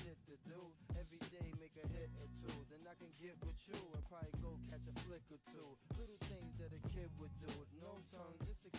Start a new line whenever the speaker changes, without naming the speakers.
shit to do. Every day make a hit or two. Then I can get with you and probably go catch a flick or two. Little things that a kid would do. No tongue, just a